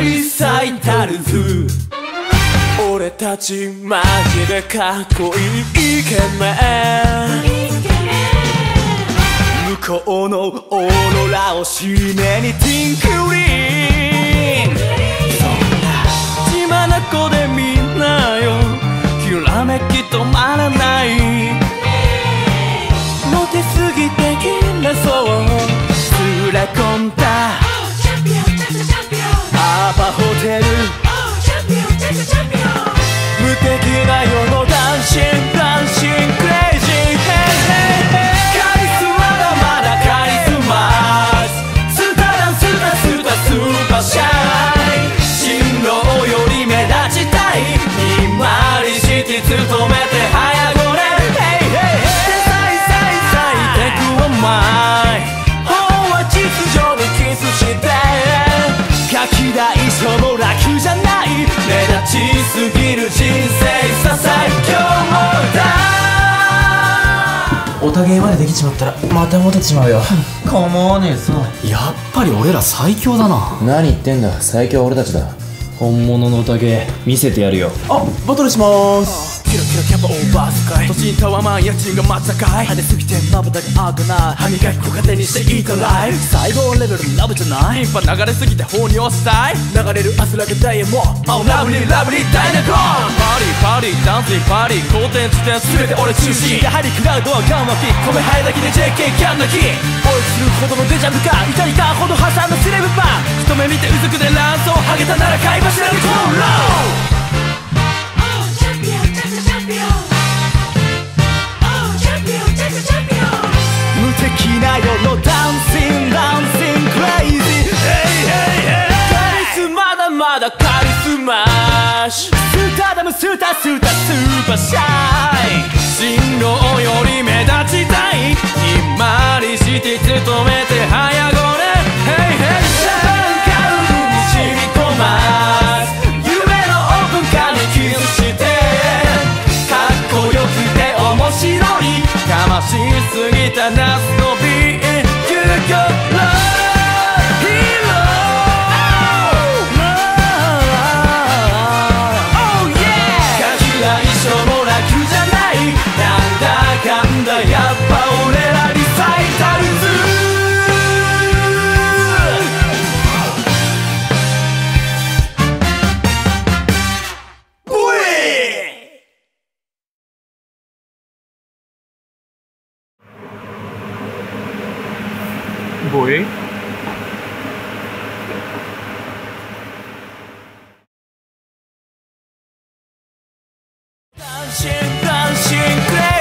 ンタルズ俺たちマジでかっこいいイケメン向こうのオーロラを締めにティンクリンそんな島な子でみんなよきらめき止まらないモテすぎてきなそう連れ込んだホテル。無敵な世のダンシングガキ大将も楽じゃない。目立ちすぎる人生さ最強だ。おたげまでできちまったらまたモテてしまうよ。構わねえさやっぱり俺ら最強だな。何言ってんだ。最強は俺たちだ。本物のおたげ見せてやるよ。あバトルしますキラキラキャパオーバースカイ。都心タワーマン家賃がまたかい派手すぎてまぶたが開かない。歯磨き小家庭にしていいかライフ。最高レベルのラブじゃない。リンパ流れすぎて放尿したい。流れる汗だけダイヤモンド Oh ラブリーラブリーダイナゴン。パーリーパーリ。ーダンスリーパーリ。ー好転地点全て俺中心。やはりクラウドはガンマキ米ハイだけで JK キャン泣き追いするほどのデジャブか。痛いか。ほど挟んだセレブパン一目見てうずくでシュスターダムスータスータスーパーシャイ。人狼より目立ちたい。ひまりして勤めて早ごれ Hey Hey シャンカウンに染み込ます。夢のオープンカーにキスして。かっこよくて面白い。かましすぎた夏。会。感谢，感。